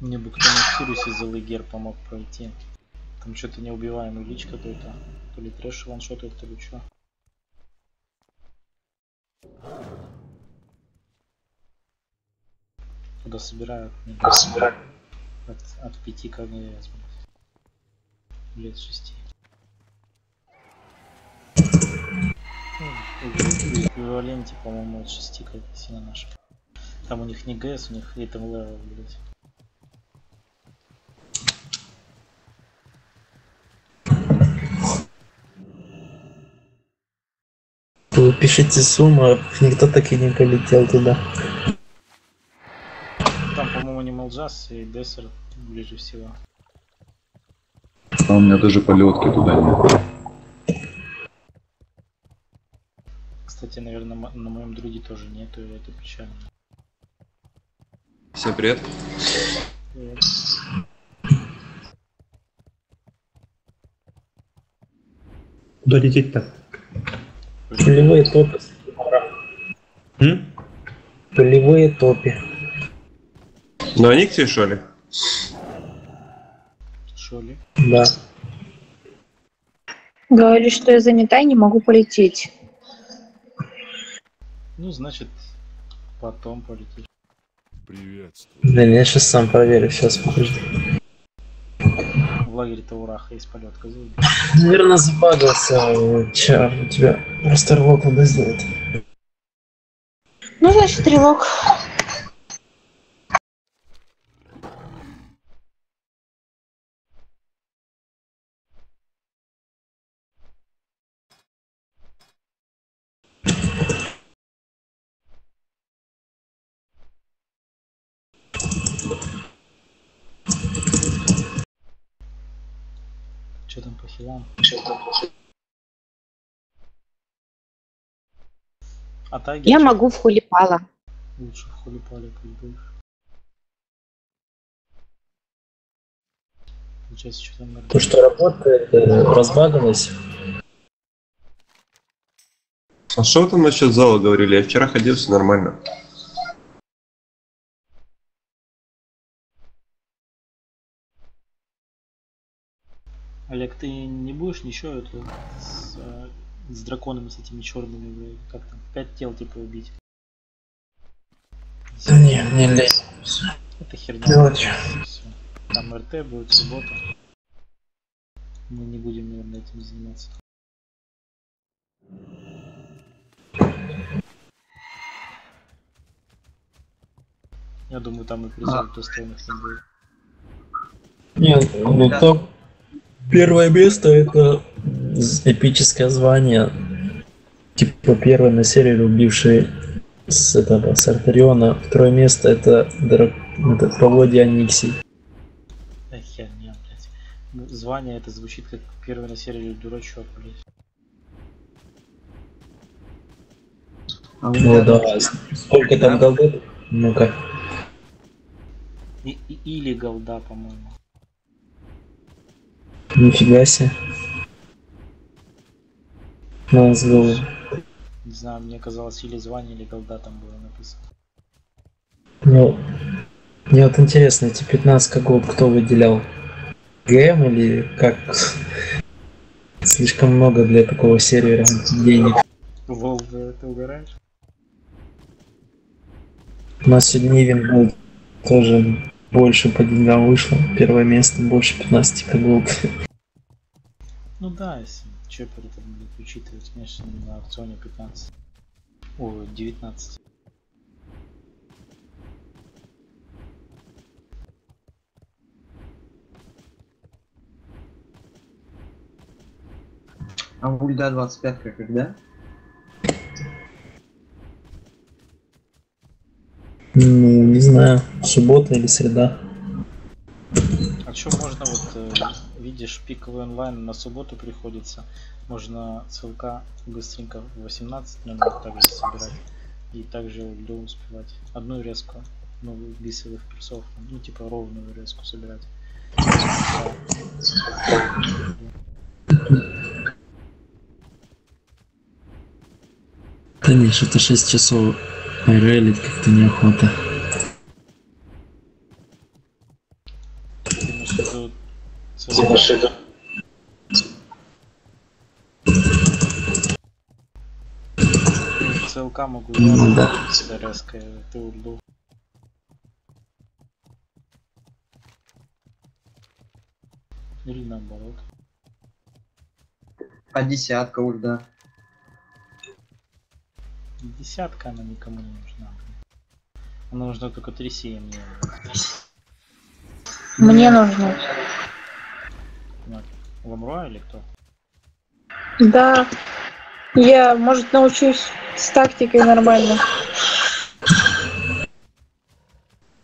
Мне бы кто на Сирусе за Легер помог пройти. Там что-то неубиваемый лич какой-то. То ли трэш ваншотает, то ли что. Куда собирают? Не знаю. От, от 5 КГС, блядь. Лет 6. Ну, в эквиваленте, по-моему, от 6 КГС на наших. Там у них не ГС, у них итем левел, блядь. Вы пишите сумму, никто так и не полетел туда. Там, по-моему, не Молджас и Дессер ближе всего. А у меня даже полетки туда нет. Кстати, наверное, на моем друге тоже нету, и это печально. Всем привет. Вот. Куда лететь-то? Пулевые топы. М? Топи. Ну они к тебе что ли? Шоли. Да. Говорю, что я занята и не могу полететь. Ну, значит, потом полетишь. Приветствую. Блин, я сейчас сам проверю, сейчас подожди. Лагере-то ураха есть полет козы. Наверное, забагался. Чар, у тебя растарлок надо сделать. Ну, значит, стрелок. Хилам? А тайгер Я чё? могу в хулипала. Лучше в хулипале как будешь. Получается, что там То, что работает, э, разбагалось. А что вы там насчет зала говорили? Я вчера ходил, все нормально. Олег, ты не будешь ничего это с, э, с драконами, с этими черными, как там, пять тел типа убить? Да не, не лень. Это херня. Делать. Там РТ будет в субботу. Мы не будем, наверное, этим заниматься. Я думаю, там и призов достойных не будет. Нет, ну топ. Первое место это эпическое звание. Типа первый на сервере убивший с этого с Артариона. Второе место это, драк... это Володя Аниксий. Да херня, блядь. Ну, Звание это звучит как первый на сервере дурачок, блядь. Ну да. Сколько там голдов? Ну-ка. Или голда, по-моему. Нифига себе. На с голым. Не знаю, мне казалось, или звание, или голда там было написано. Ну, мне вот интересно, эти 15 голд кто выделял? ГМ или как? Слишком много для такого сервера денег. Вов, э, ты угораешь? У нас сегодня Нивен Голд тоже больше по деньгам вышло. Первое место больше 15 голд. Ну да, если чоппер это будет учитывать, конечно, на аукционе 15. О, 19. А Бульда 25 когда? Ну, не знаю, суббота или среда. А что можно вот, э, видишь, пиковый онлайн на субботу приходится, можно ссылка быстренько в 18.00 также собирать и также льду успевать. Одну резку, ну, бисовых персов, ну, типа ровную резку собирать. Да нет, что-то 6 часов релить как-то неохота. ЦЛК. ЦЛК могу Ну да. с резкой, ты ульду. Или наоборот. А десятка ульда. Десятка она никому не нужна. Она нужна только 3 сия мне. Мне нужно. Ламруа или кто? Да. Я, может, научусь с тактикой нормально.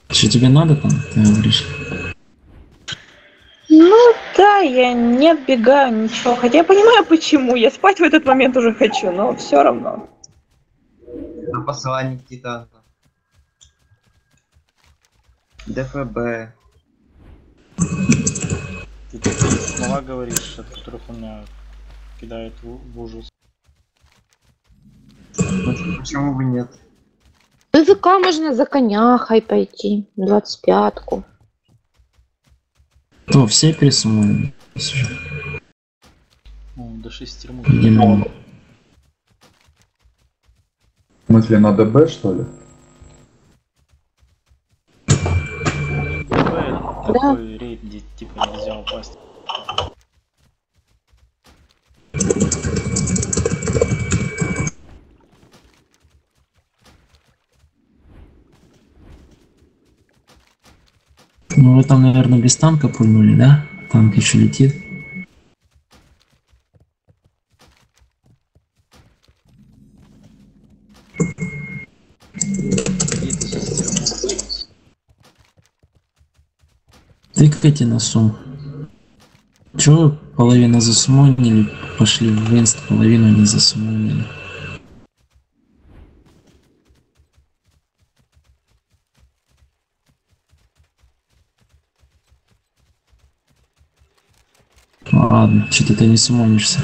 Что тебе надо там, ты говоришь? Ну да, я не отбегаю, ничего. Хотя я понимаю, почему. Я спать в этот момент уже хочу, но все равно. А посланник Титана. ДФБ. Ты такие слова говоришь, от которых у меня кидает в, ужас. Ну, Почему бы нет? ПВК можно за коня хай пойти. 25-ку. То, все пересумуем. Ну, до 6 мух. В смысле, на ДБ, что ли? ДБ такой рейд, где типа нельзя упасть. ну вы там, наверное, без танка пульнули, да? Танк еще летит. Тыкайте на сум. Чего вы половину засумонили, пошли в инст, половину не засумонили? Ладно, что-то ты не сумонишься.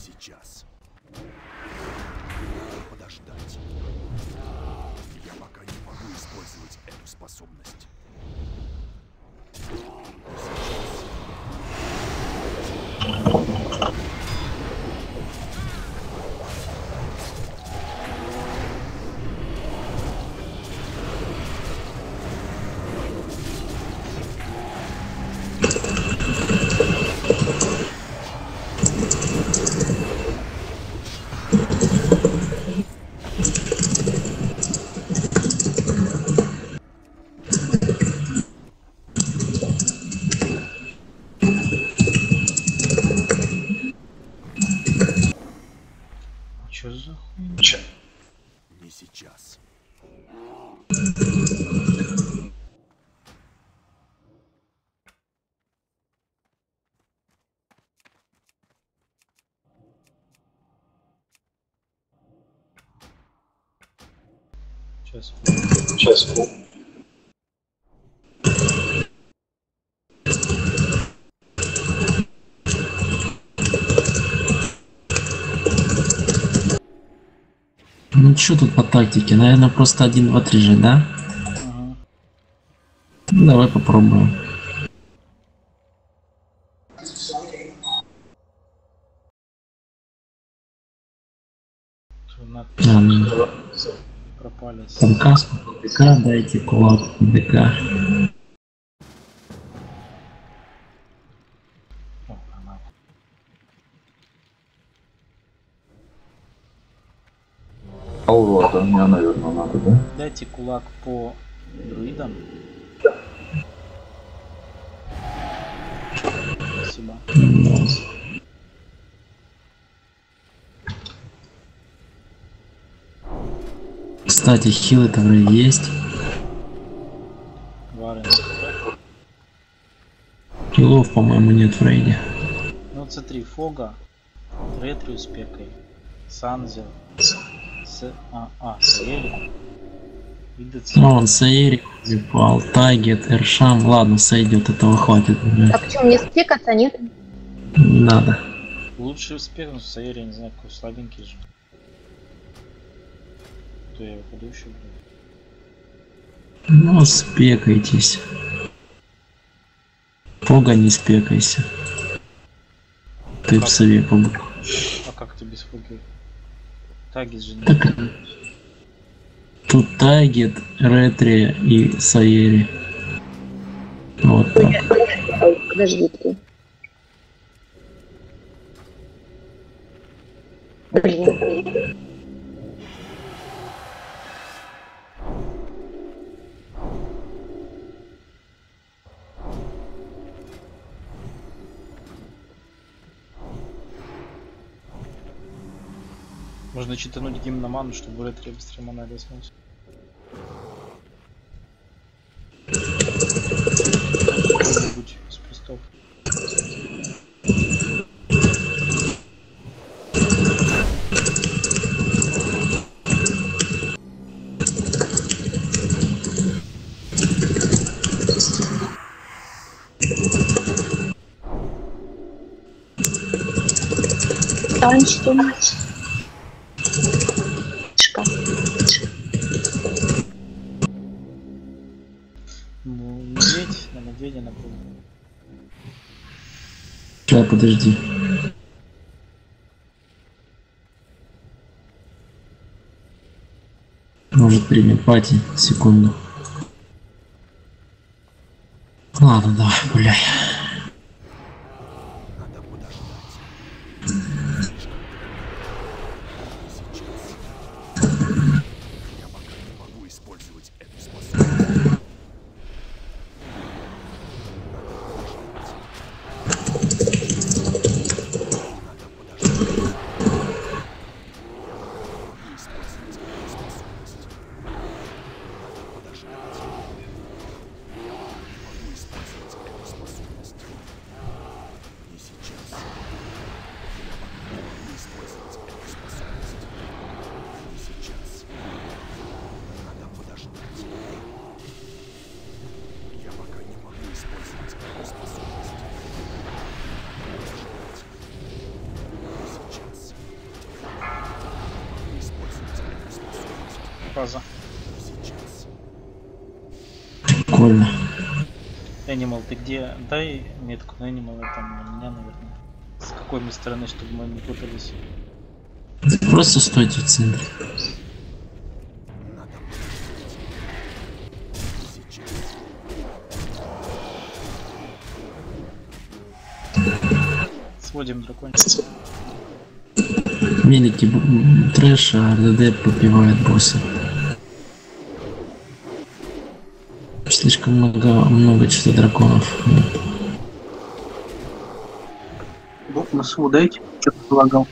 Сейчас. Подождать. Я пока не могу использовать эту способность. Чё Сейчас. Ну что тут по тактике? Наверное, просто 1, 2, 3 же, да? Ага. Ну, давай попробуем. Каску, ДК, дайте кулак, ДК. О, нормально. Ауру от огня, наверное, надо, да? Дайте кулак по друидам. Да. Кстати, хилы то вроде есть. Варен. Хилов, по-моему, нет в рейде. Ну, це три Фога, Ретрио с Пекой, Санзел, с... А, а, ДЦ. Ну, он Саири, Зипал, Тайгет, Эршам. Ладно, сойдет, этого хватит. А почему мне спекаться нет? Не надо. Лучший успех, я не знаю, какой слабенький же. То я выходу еще, блин. Ну, спекайтесь. Пога не спекайся. Ты в сове побудь. А как ты без Фоги? Тагис же не... Так, Тут Тайгет, Ретри и Саери. Вот так. Ой, подождите. Блин. Можно читануть гимн на ману, чтобы Ретри быстрее мана смылся. Какой-нибудь из пристов. Танчики. Подожди. Может примет пати. Секунду. Ладно, давай, гуляй. Прикольно. Энимал, ты где? Дай метку на Энимал, там на меня, наверное. С какой мы стороны, чтобы мы не путались? Просто стойте в центре. Сводим дракончик. Мелики б- трэш, а РДД попивает босса. Слишком много, много чисто драконов. Бог на сву дайте, что-то залагал.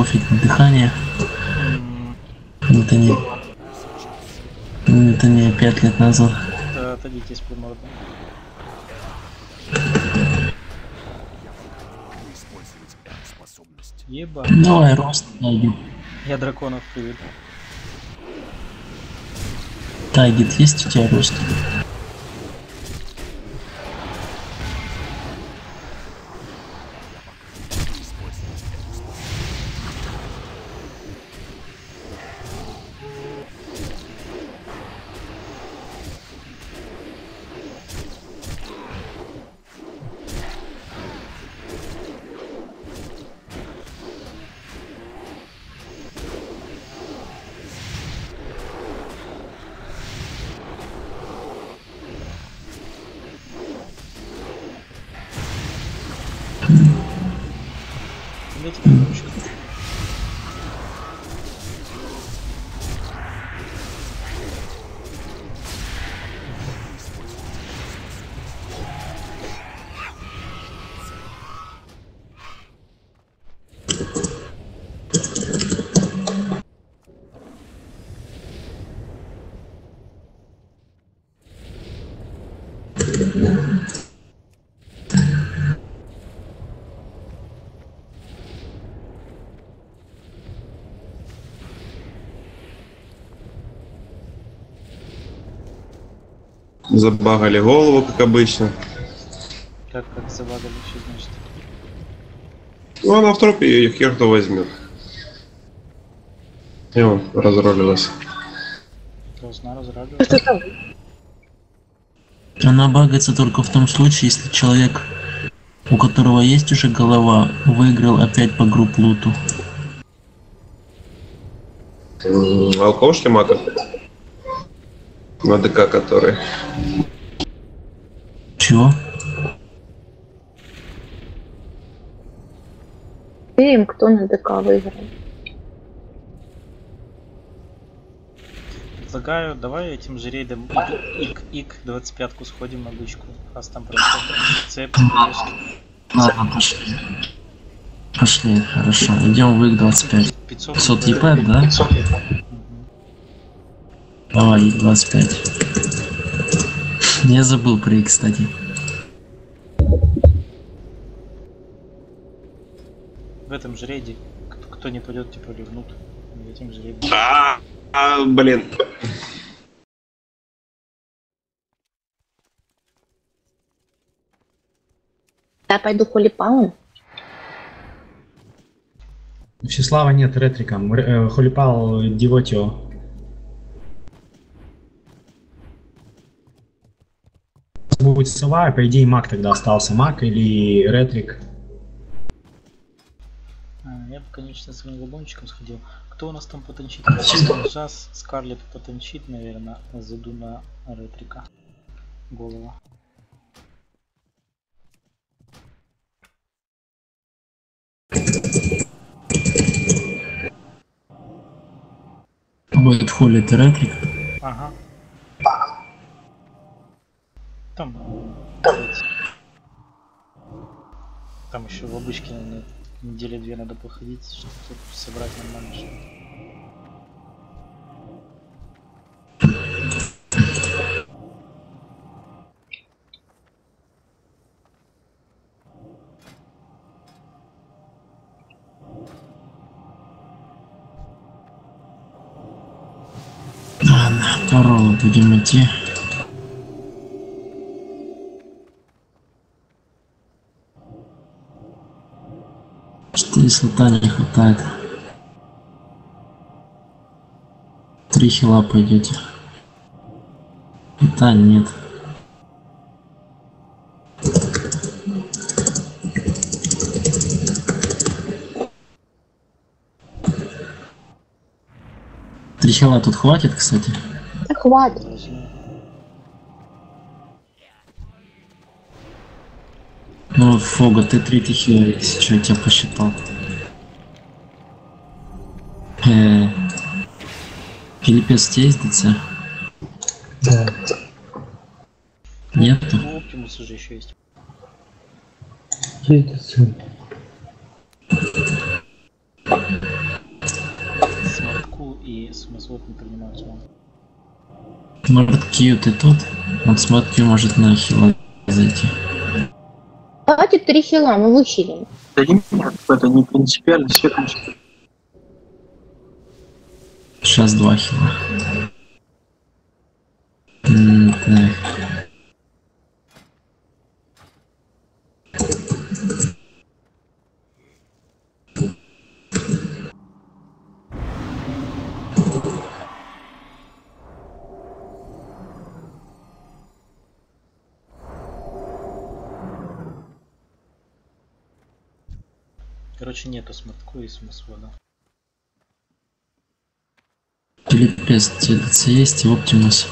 Уже на дыхание. Это не... Это не пять лет назад. да, Отойдите приморда. Еба. Давай, рост тайгет. Я драконов приведу. Тайгет есть у тебя рост? Забагали голову, как обычно. Как, как забагали, что значит? Ну, она в тропе ее хер кто возьмет. И он разролилась. Должна там? Она багается только в том случае, если человек, у которого есть уже голова, выиграл опять по групп луту. А у кого шлемака? На ДК который. Чего? Им кто на ДК выиграл? Предлагаю, давай этим же рейдом ик, ик 25 сходим на бычку. Раз там просто цепь. Ладно, пошли. Пошли, хорошо. Идем в ИК 25. 500, 500 ЕП, да? Мгм. Давай, ИК 25. Я забыл про ИК, кстати. В этом же рейде, кто, не пойдет, типа ливнут. В этим же рейде. А, а, блин. Я пойду холипаун. Всеслава нет ретриком. Э, Холипал Дивотио. Будет сова, по идее маг тогда остался. Маг или ретрик. А, я бы, конечно, с своим вагончиком сходил. Кто у нас там потенчит? Джаз, Скарлет потенчит, наверное, заду на ретрика. Голова. Будет холит ретрик. Ага. Там. Там еще в обычке, наверное, недели две надо походить, чтобы собрать нормально что Ладно, по будем идти. Слота не хватает. Три хила пойдете. Да, нет. Три хила тут хватит, кстати. Да хватит. Ну, Фога, ты три хила, если что, я тебя посчитал. Филиппец ДЦ? Да. Нету? Ну, Оптимус уже еще есть. Сын. Смарт-кул и смысл не принимают смарт. Может, Кью ты тут? Вот смотри, может на хила зайти. Хватит три хила, мы выхилим. Да нет, это не принципиально, все принципиально. Сейчас два хила. Короче, нету смартку и смысла. Телепресс, TDC есть и Оптимус.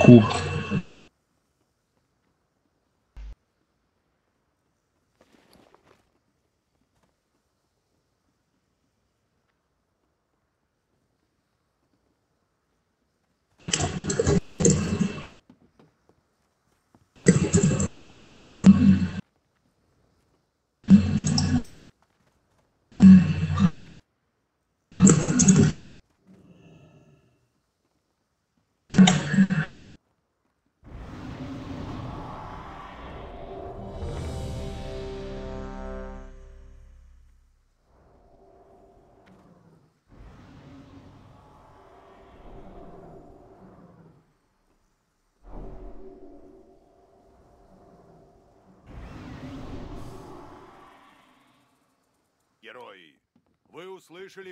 Ку.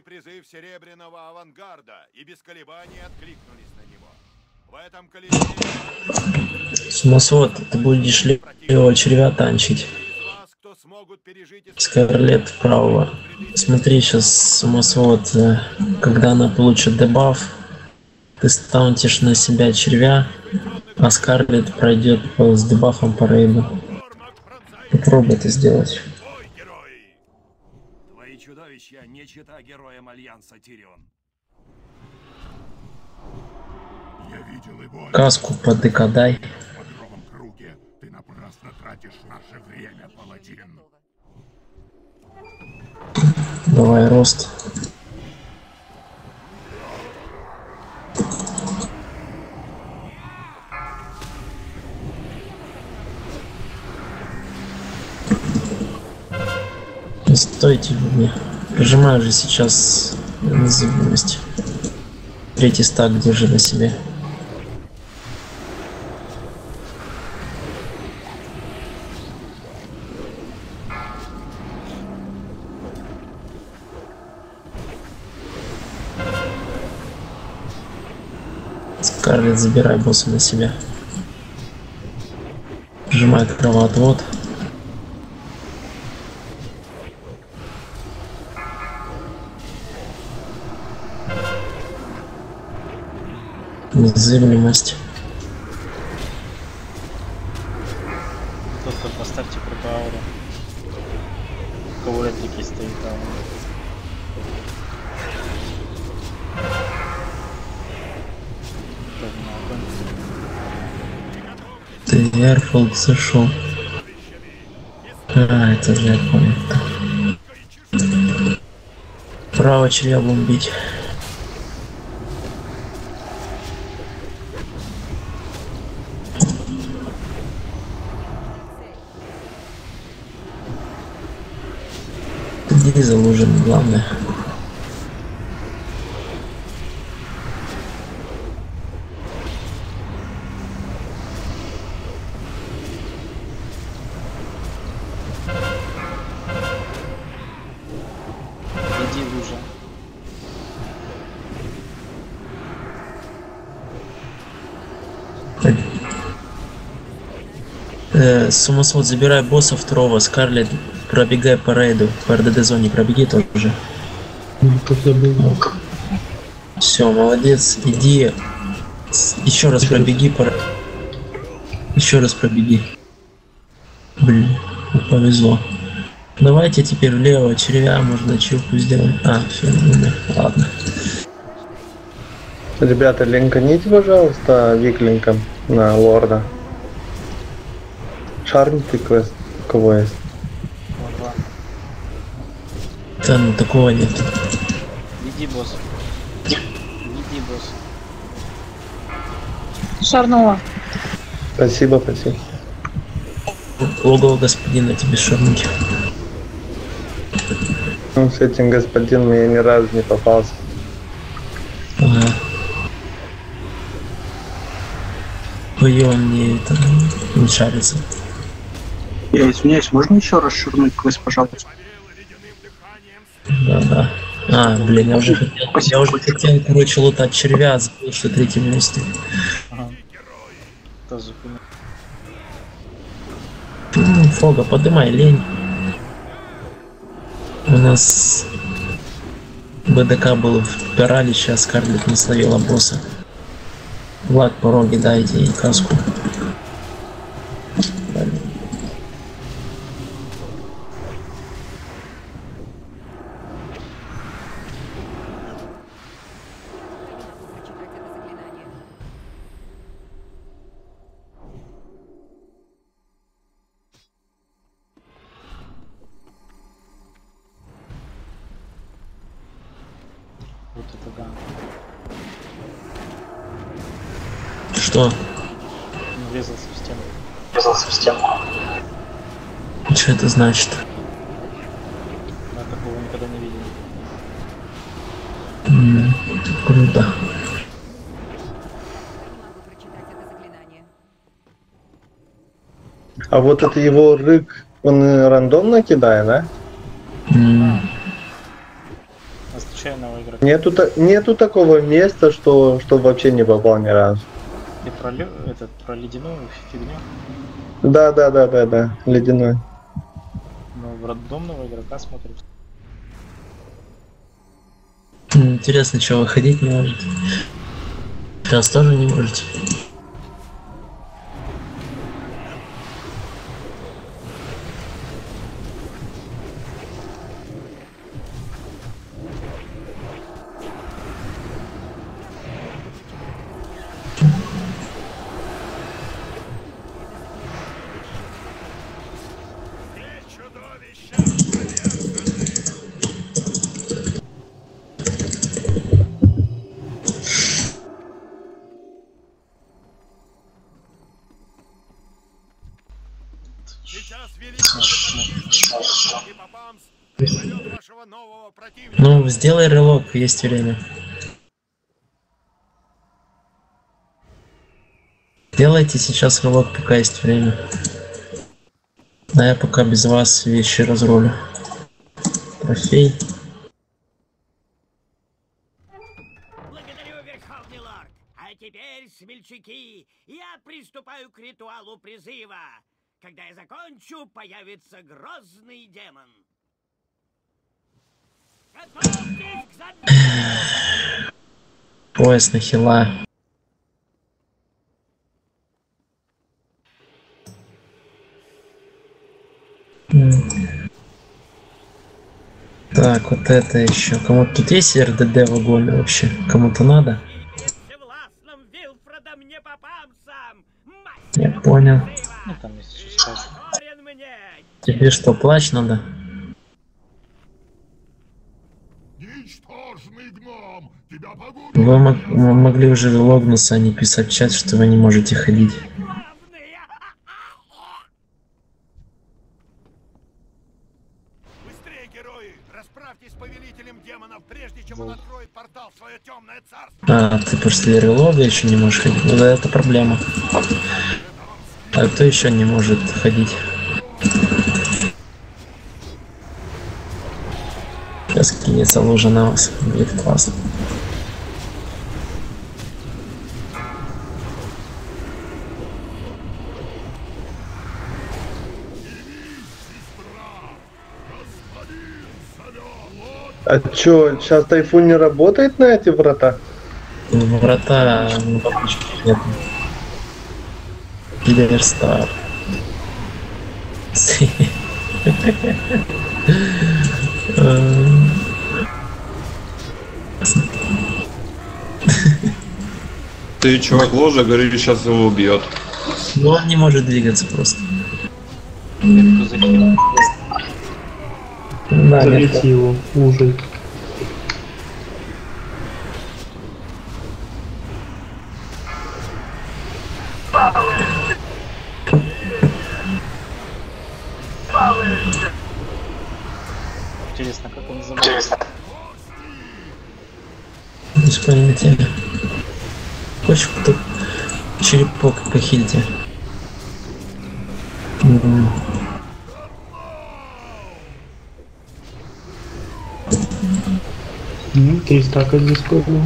Услышали призыв Серебряного Авангарда и без колебаний откликнулись на него. В этом колебании Сумасвод, ты будешь левого червя танчить. Скарлет вправо. Смотри, сейчас сумасвод, э, когда она получит дебаф, ты стаунтишь на себя червя, а Скарлет пройдет с дебафом по рейду. Попробуй это сделать. Чита героям Альянса Тирион. Я видел его Каску подыкадай. в багровом круге. Ты напрасно тратишь наше время, паладин. Давай рост. Не Стойте мне. Прижимаю же сейчас независимость. Третий стак держи на себе. Скарлет, забирай босса на себя. Прижимай кровоотвод. Незыблемость. Только поставьте против ауру. У кого реплики стоит на огонь. Ты Эрфолд зашел. А, это же я понял. Право червя бомбить. Дизел нужен, главное. Э, Сумасвод, забирай босса второго, Скарлет, пробегай по рейду, по РДД зоне пробеги тоже. Все, молодец, иди, еще раз пробеги по Еще раз пробеги. Блин, повезло. Давайте теперь влево червя, можно чилку сделать. А, все, ладно. Ребята, линканите, пожалуйста, виклинком на лорда. Шарните квест, у кого есть. Ага. Да, ну такого нет. Веди босс. Веди босс. шарнула. Спасибо, спасибо. Логово господина тебе шарнуть. Ну, с этим господин мне ни разу не попался. Ага. Ой, он мне это не шарится. Я извиняюсь, можно еще раз шурнуть квест, пожалуйста? Да, да. А, блин, я уже хотел, я уже хотел, короче, лутать червя, забыл, что третий месте. Ага. Тоже Фога, подымай лень. У нас БДК был в пирале, сейчас Скарлет не словила босса. Влад, пороги дайте ей каску. Что? Врезался в стену. Врезался в стену. Что это значит? Я такого никогда не видел. М, Круто. А вот это его рык, он э, рандомно кидает, да? А случайного игрока. Нету, нету такого места, что, что вообще не попал ни разу. Ты про, лё- этот, про ледяную фигню, Да, да, да, да, да, ледяной. но в рандомного игрока смотрит. м, Интересно, что вы ходить не можете? Сейчас тоже не можете. Сделай релок, есть время. Делайте сейчас релок, пока есть время. А я пока без вас вещи разрулю. Трофей. Благодарю, Верховный Лорд. А теперь, смельчаки, я приступаю к ритуалу призыва. Когда я закончу, появится грозный демон. Пояс на хила. Так, вот это еще. Кому-то тут есть РДД в огонь вообще? Кому-то надо? Я понял. Ну там есть еще сказать. Тебе что, плащ надо? Вы могли уже логнуться, а не писать в чат, что вы не можете ходить. А, ты после релога еще не можешь ходить? Ну да, это проблема. А кто еще не может ходить? Сейчас кинется лужа на вас. Будет классно. А чё, сейчас тайфун не работает на эти врата? Врата ну, таблички нет. Киллер Стар. Эм, Ты, чувак, ложа, говорили, сейчас его убьет. Ну он не может двигаться просто. Да, нет. его, ужин. По хильте? М, Ну, Три стака здесь поднял.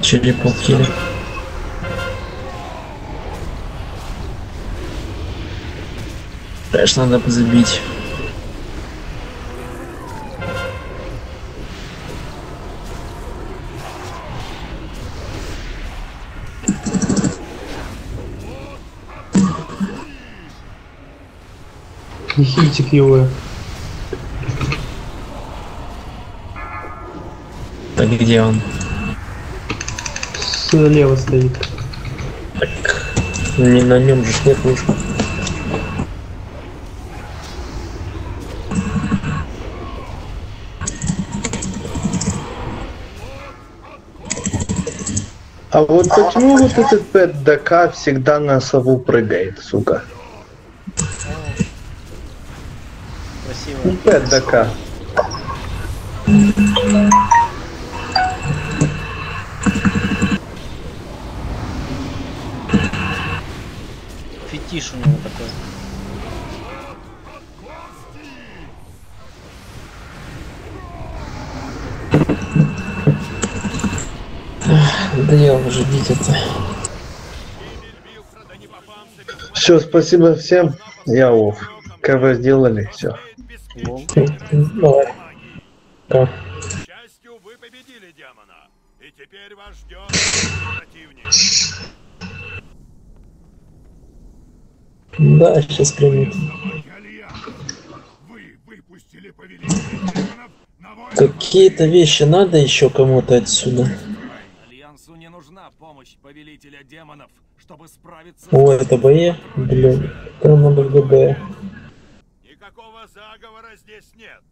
Черепок хилит. Конечно, надо бы хильтик его. Так где он? Слева стоит. Не на нем же нет лужка. А вот почему вот этот ПДК всегда на сову прыгает, сука? Красиво. ПДК. Фетиш у него такой. Надоело уже видеть это. Все, спасибо всем. Я оф. КВ сделали, все. Да, сейчас примет. Какие-то вещи надо еще кому-то отсюда. Альянсу не нужна помощь повелителя демонов, чтобы справиться О, это БЕ? Блин, там надо в ГБ. Никакого заговора здесь нет.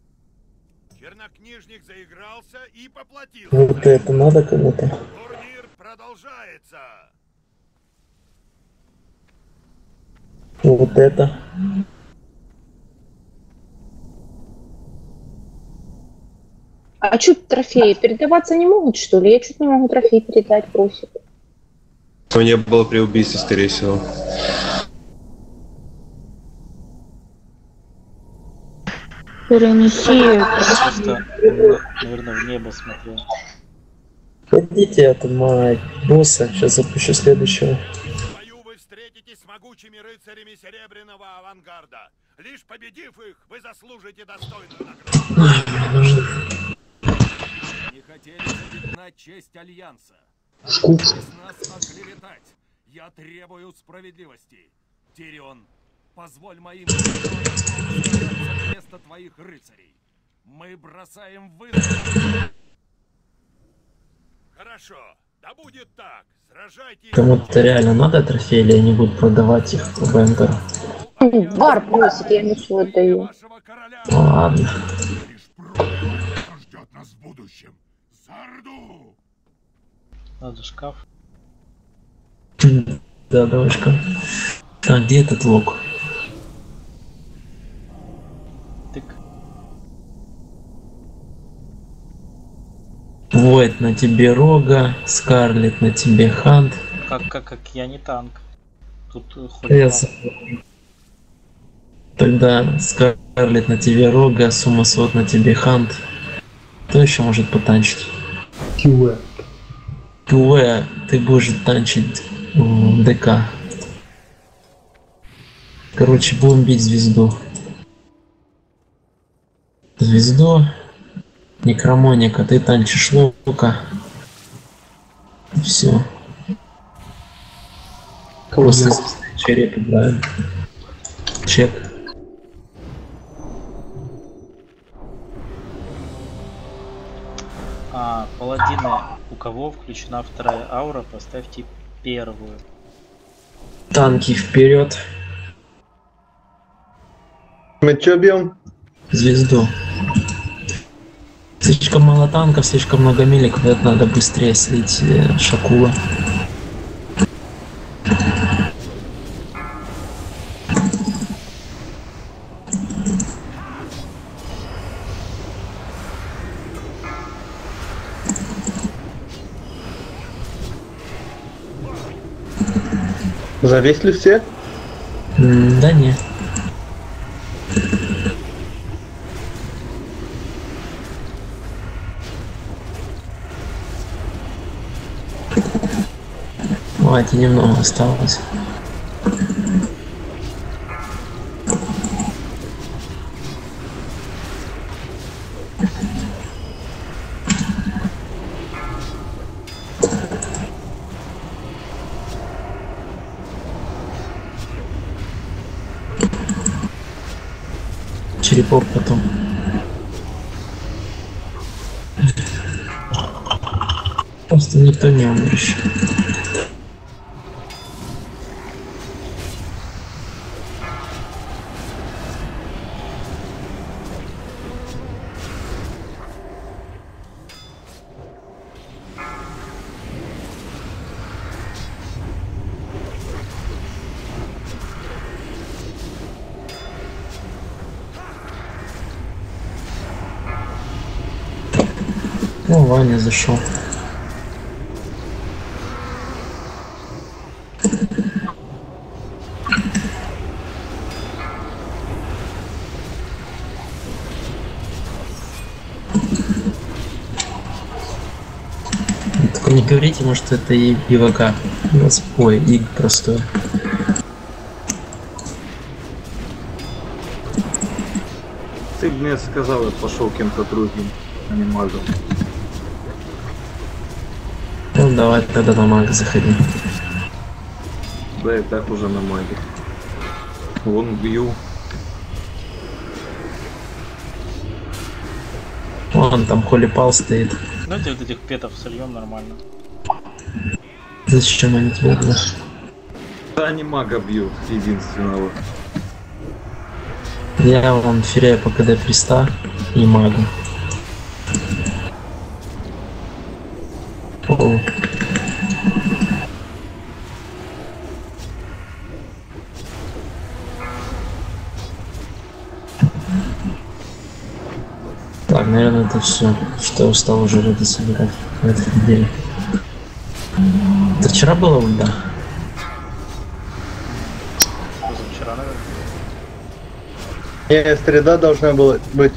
Чернокнижник заигрался и поплатился. Вот это надо кому-то. Турнир продолжается. Вот это. А что трофеи передаваться не могут, что ли? Я чуть не могу трофей передать, просит. То не было при убийстве, скорее всего. Перенеси. Просто, наверное, в небо смотрел. Хотите отмать босса? Сейчас запущу следующего. Встретитесь с могучими рыцарями Серебряного авангарда. Лишь победив их, вы заслужите достойную награду. Не хотели запятнать честь Альянса. Пытались нас оклеветать. Я требую справедливости. Тирион, позволь моим вместо твоих рыцарей. Мы бросаем вызов. Хорошо, да будет так. Сражайтесь. Кому-то реально надо трофеи или они будут продавать их в БМГ? Бар просит, я ему свой даю. Ну ладно. ждет нас в будущем. Сарду! Надо шкаф. Да, давай-ка. А где этот лук? Войд на тебе рога, Скарлет на тебе хант. Как, как, как я не танк. Тут э, хоть Я танк. за- Тогда Скарлет на тебе рога, Сумасот на тебе хант. Кто еще может потанчить? QE. КВ, ты будешь танчить ДК. Короче, будем бить звезду. Звезду. Некромоника, ты танчишь лука. Все. Звезды череп играем. Чек. А, паладины, у кого включена вторая аура, поставьте первую. Танки вперед. Мы что бьем? Звезду. Слишком мало танков, слишком много милик, нет, надо быстрее слить э, Шакула. Зависли все? Да нет. Давайте немного осталось. Никто не умер еще. Ну, Ваня зашел. Только не говорите, может это и ИВК. У нас- Ой, ИГ простой. Ты мне сказал, я пошел кем-то другим, а не магом. Ну давай тогда на мага заходи. Да и так уже на маге. Вон бью. Вон там холипал стоит. Давайте вот этих петов сольем нормально. Зачем они тебе нужны? Да они мага бьют, единственного. Я вон феряю по КД приста и магу. О. Так, наверное, это все, что я устал уже это собирать в этой неделе. Вчера было ульда? Позавчера, наверное. Не, среда должна была быть.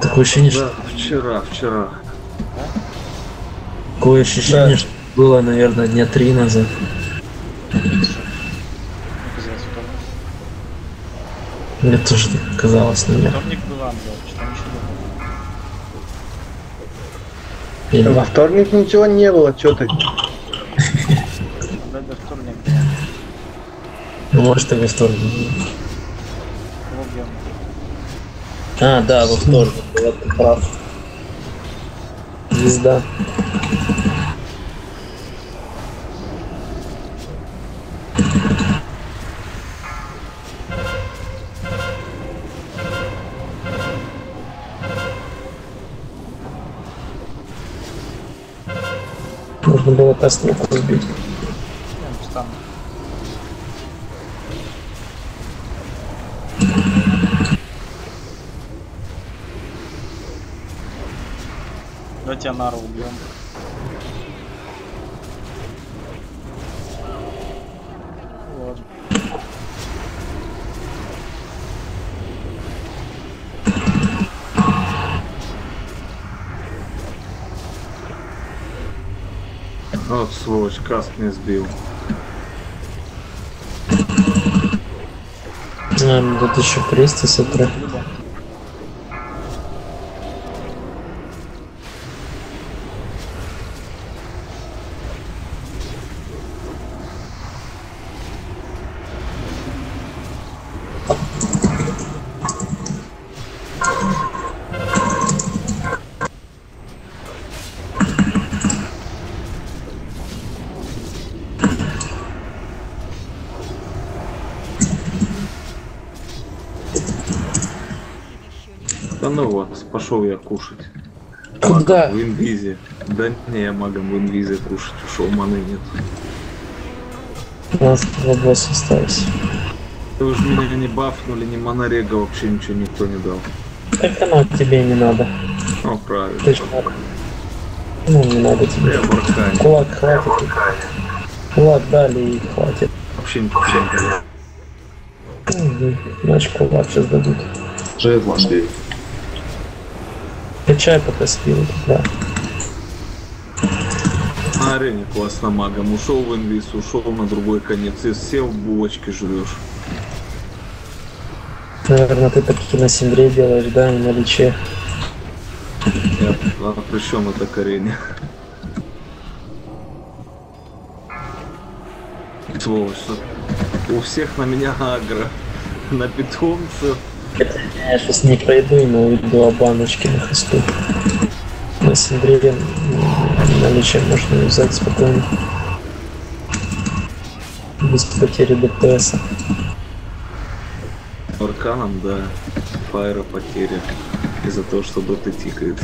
Такое ощущение, Да, что вчера, вчера. такое ощущение, что было, наверное, дня три назад. Мне тоже так казалось, но нет. Вторник был ангел, что там ничего не было. Во вторник ничего не было, что ты? Может, и во вторник. А, да, во вторник, ты прав. Звезда. Давайте Анару убьем. Вот. Вот сволочь, каст не сбил. Наверное, тут еще кресты сотру. Пошел я кушать. Куда? В инвизе. Да не, я магом в инвизе кушать ушел, маны нет. У нас два босса остались. Вы же меня не бафнули, ни монорега вообще ничего никто не дал. Так оно тебе не надо. Ну, правильно. Ты ж маг. Ну, не надо тебе. Я бархань. Кулак хватит. Влад дали и хватит. Вообще ничего не. Угу. Значит, кулак сейчас дадут. Же Матвей. Качай пока спил, да. На арене классно магом. Ушел в инвиз, ушел на другой конец и сел булочки жрешь. Наверное, ты таки на синдре делаешь, да, и на личе. Я, а при чем это к арене? Сволочь. У всех на меня агро. На питомцев. Я сейчас не пройду и увидела баночки на хосту. На синдре м, на личе можно взять спокойно. Без потери ДПС. Арканом, да. Файра потеря. Из-за того, что боты тикает.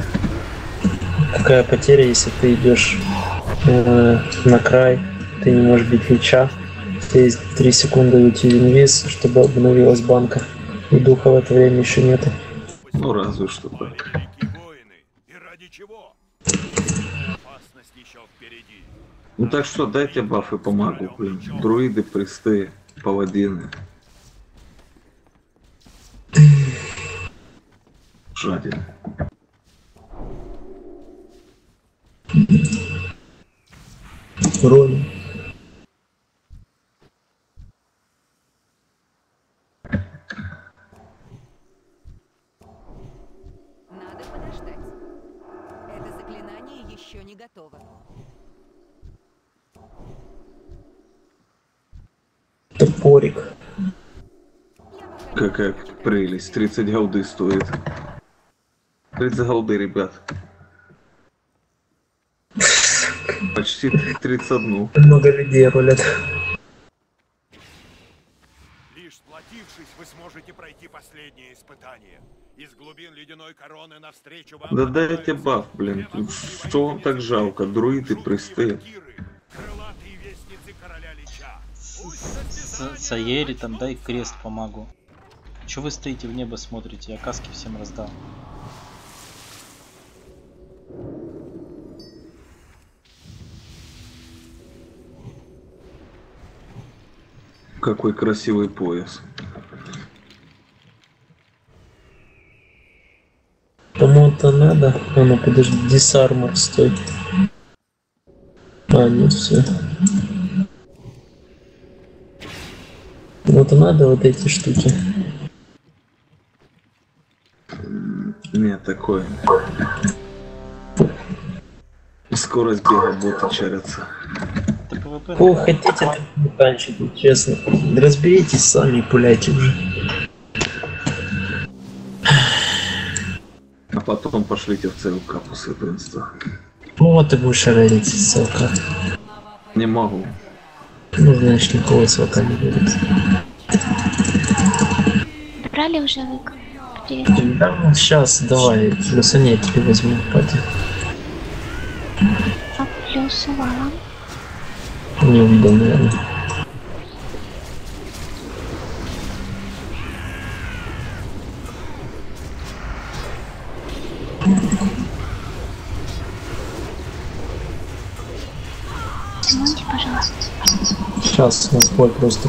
Какая потеря, если ты идешь э, на край, ты не можешь бить лича, у тебя есть 3 секунды уйти в инвиз, чтобы обновилась банка. И духа в это время еще нету. Ну разве что так. Ну так что дайте бафы по магу, блин. Друиды, присты, паладины. Жаден. Роли. Надо подождать. Это заклинание еще не готово. Топорик. Какая прелесть. 30 голды стоит. 30 голды, ребят. Почти 31. Много людей рулят. Лишь сплотившись, вы сможете пройти последнее испытание. Из глубин ледяной короны навстречу вам Да дайте баф, блин. Что вам так жалко? Друиды, присты. крылатые вестницы короля Лича. Саери там дай крест помогу. Че вы стоите в небо смотрите? Я каски всем раздал. Какой красивый пояс. Кому-то надо. А ну подожди, дисармор стой. А, нет, все. Кому-то надо вот эти штуки. Нет, такое. И скорость бега боты чарятся. Кого хотите, так не честно. Разберитесь сами и пуляйте уже. А потом пошлите в ЦЛК после инста. Ну вот ты будешь рейдить ссылка. Не могу. Ну, значит, никого ссылка не будет. Брали уже? Привет. Да, сейчас, давай, плюсани, я тебе возьму пати. А плюсовала. Не увидел, наверное. Пожалуйста. Сейчас бой просто.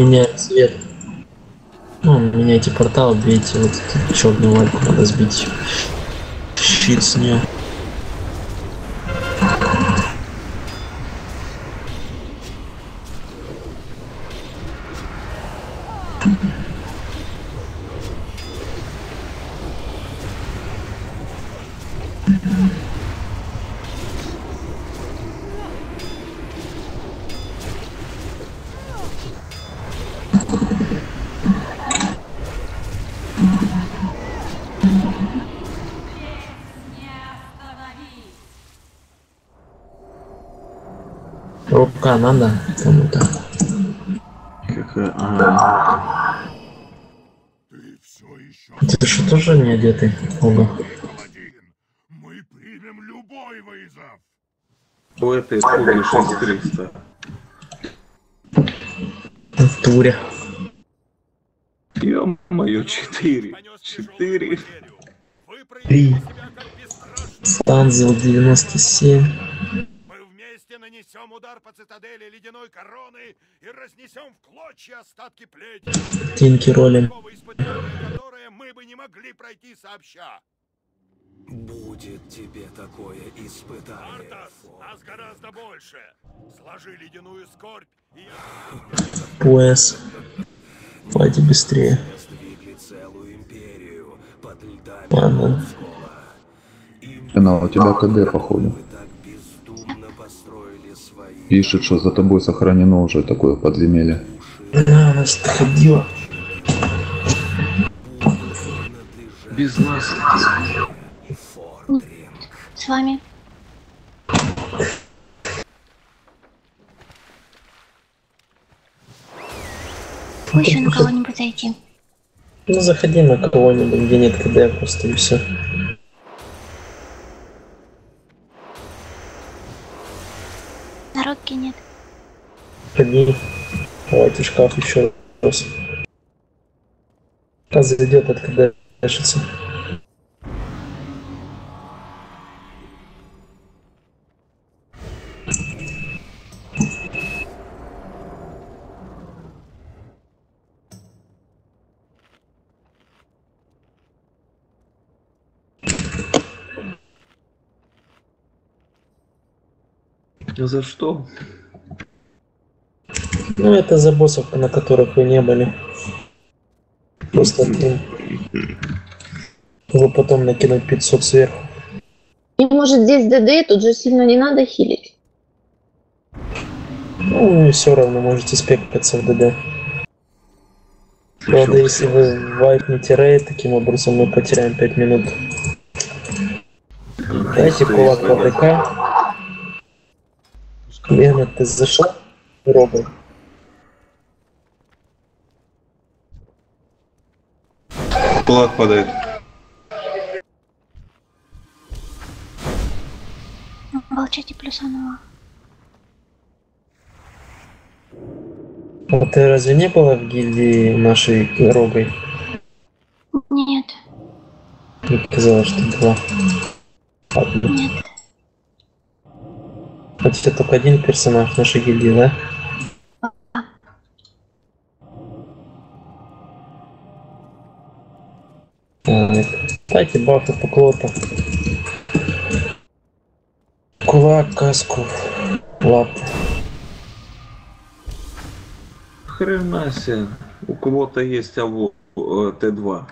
Меняем. Цвет. Ну, меняйте портал, бейте вот эту черную лайку, надо сбить. Щит с нее. Пока надо кому-то. Какая... Ты что, тоже не одетый? Оба. У этой пули 6300. В туре. Ё-моё, 4. 4. Три. Станзил 97. Нанесем удар по цитадели ледяной короны и разнесем в клочья остатки плети, Тинки ролем. которые мы бы не могли пройти сообща. Будет тебе такое испытание. Артас, нас гораздо больше. Сложи ледяную скорбь, и я... Пояс. Давайте быстрее. Ладно. Она у тебя КД, походу. Пишет, что за тобой сохранено уже такое подземелье. Да, она что ходила. Без нас. С вами. Еще на кого-нибудь зайти. Ну заходи на кого-нибудь, где нет КД просто и все. Народки нет. Ходи. Давайте шкаф еще раз. Пока зайдет от Решится. За что? Ну это за боссов, на которых вы не были. Просто его потом накинуть 500 сверху. И может здесь ДД, тут же сильно не надо хилить. Ну и все равно можете спекаться в ДД. Правда, если вы вайпнете рейд, таким образом мы потеряем 5 минут. Дайте кулак по ДК. Лена, ты зашел? Робот. Кулак падает. Волчати плюсанула. А ты разве не была в гильдии нашей рогой? Нет, Мне казалось, что была. Нет. У тебя только один персонаж нашей гильдии, да? Так, дайте бафы по клоту. Кулак, каску, лапы. Хрена себе. У кого-то есть АВО э, Т2.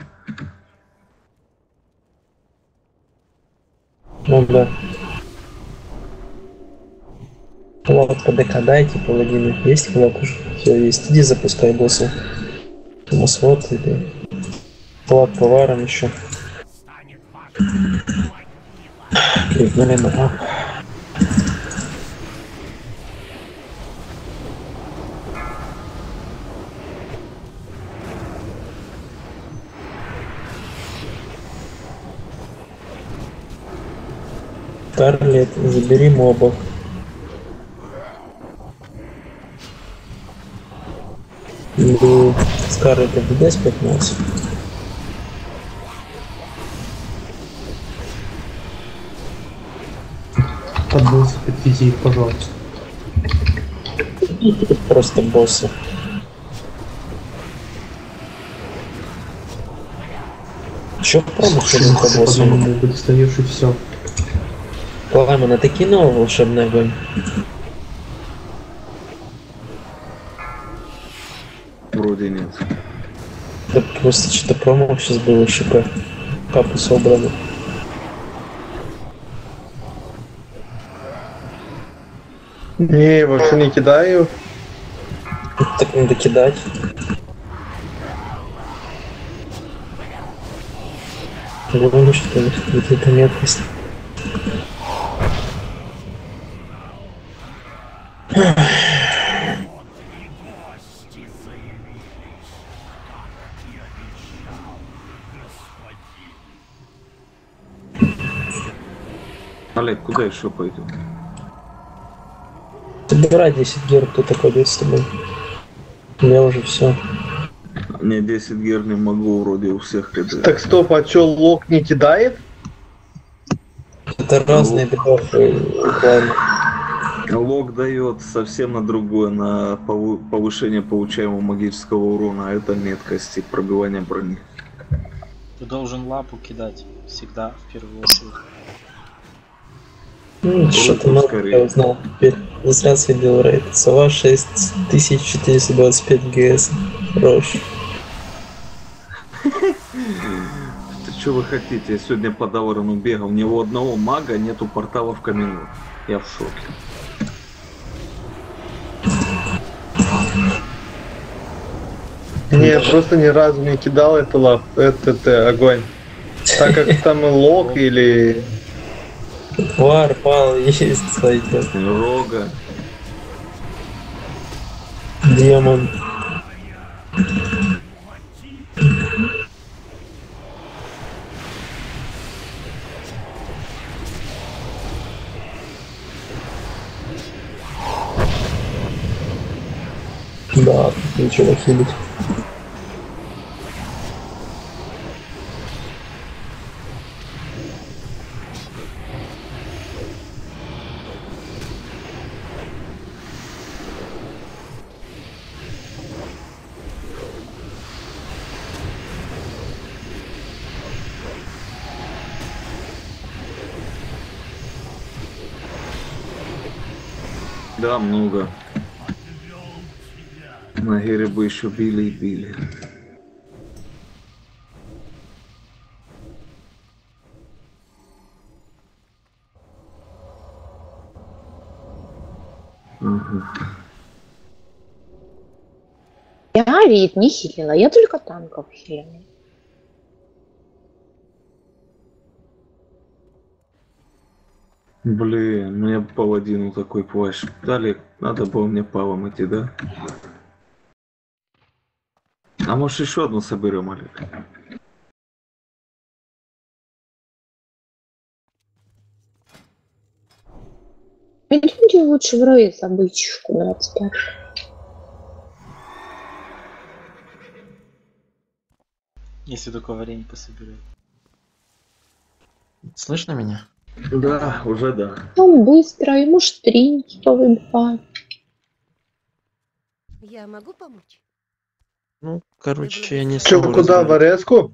Ну да. Флаг по ДК дайте, паладины. Есть флаг уже? Все, есть. Иди запускай босса. Томасвод или... Флаг по варам еще. Крикнули на А. Скарлет, забери мобов. Или Скарлет ФДД спекнулся? Под босса подвези их, пожалуйста. Просто боссы. Че промахнули по боссу? достаешь и все. Пламена, ты кинул волшебный огонь? Просто что-то промах сейчас был ШП. Капу собраны. Не, вообще не кидаю. Так надо кидать. Главное, что какие-то меткость. Еще пойдем? Собирай 10 гер, кто такой будет с тобой. У меня уже все. Не 10 гер не могу, вроде у всех это. Так стоп, а чё, лок не кидает? Это разные дебафы. буквально. Лог дает совсем на другое, на повы- повышение получаемого магического урона, а это меткость и пробивание брони. Ты должен лапу кидать всегда в первую очередь. Ну, что-то много я узнал. Теперь не зря следил рейд. Сова 6425 ГС. Хорош. Ты что вы хотите? Я сегодня по Даварону бегал, ни у одного мага нету портала в камину. Я в шоке. Не, я просто ни разу не кидал это лап, этот э, огонь. Так как там и лок или... Вар, пал, есть сойдет. Рога. Демон. Да, ничего хилить. Да, много. На Гере бы еще били и били. Ага. Я вид не хилила, я только танков хилила. Блин, мне паладину такой плащ дали, надо было мне павом идти, да? А может еще одну соберем, Олег? Идемте лучше в рейд за бычку 25. Если только варенье пособирать. Слышно меня? Да, уже да. Он быстро, ему штрин, что выбивает. Я могу помочь? Ну, короче, я не смогу куда, в. Ореску?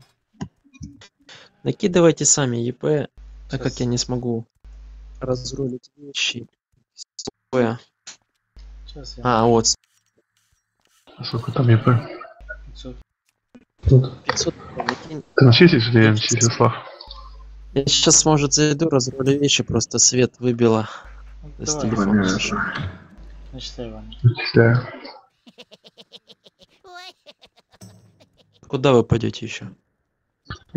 Накидывайте сами ЕП, так как я не смогу разрулить вещи. Сейчас я... А, вот. Сколько там ЕП? 500. Тут. 500 накинь. Ты начислишь или я начислю, Слав? Я сейчас, может, зайду, разрулю вещи, просто свет выбило с давай. телефона. Начисляю. Куда вы пойдете еще?